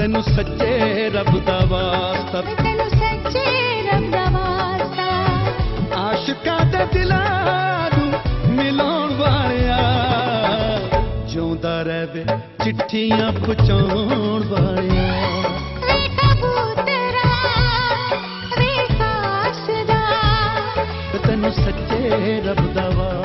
ਤੈਨੂੰ ਸੱਚੇ ਰੱਬ ਦਾ ਵਾਸਤਾ ਤੈਨੂੰ ਸੱਚੇ ਰੱਬ ਦਾ ਵਾਸਤਾ ਆਸ਼ਿਕਾਂ ਦੇ ਦਿਲਾਂ ਨੂੰ ਮਿਲਾਉਣ ਵਾਲਿਆ। ਜਿਉਂਦਾ ਰਹੇ ਚਿੱਠੀਆਂ ਪਹੁੰਚਾਉਣ ਵਾਲਿਆ। ਤੈਨੂੰ ਸੱਚੇ ਰੱਬ ਦਾ ਵਾ